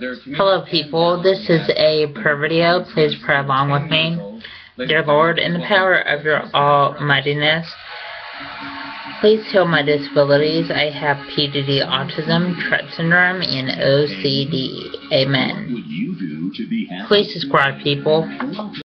Hello people, this is a prayer video. Please pray along with me. Dear Lord, in the power of your almightiness, please heal my disabilities. I have PDD, autism, Tourette syndrome, and OCD. Amen. Please subscribe people.